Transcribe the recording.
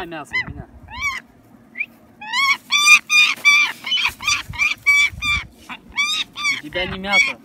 меня мясо у меня. У тебя не мясо.